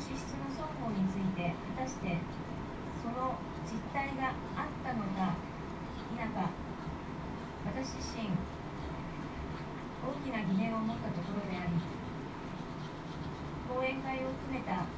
支出の双方について果たしてその実態があったのか否か私自身大きな疑念を持ったところであり講演会を含めた